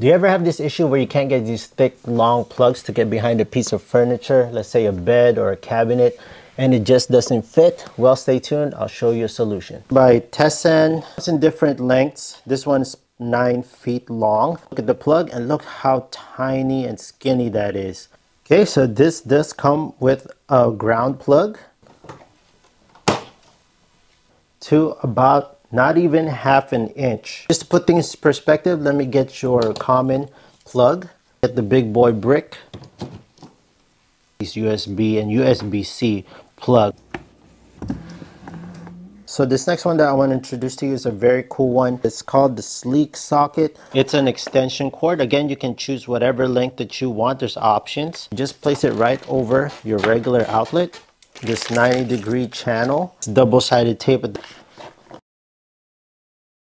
Do you ever have this issue where you can't get these thick, long plugs to get behind a piece of furniture, let's say a bed or a cabinet, and it just doesn't fit? Well, stay tuned. I'll show you a solution. By TESSAN, it's in different lengths. This one's nine feet long. Look at the plug and look how tiny and skinny that is. Okay, so this does come with a ground plug to about not even half an inch. Just to put things in perspective, let me get your common plug. Get the big boy brick. These USB and USB-C plug. So this next one that I want to introduce to you is a very cool one. It's called the Sleek Socket. It's an extension cord. Again, you can choose whatever length that you want. There's options. Just place it right over your regular outlet. This 90 degree channel. It's double-sided tape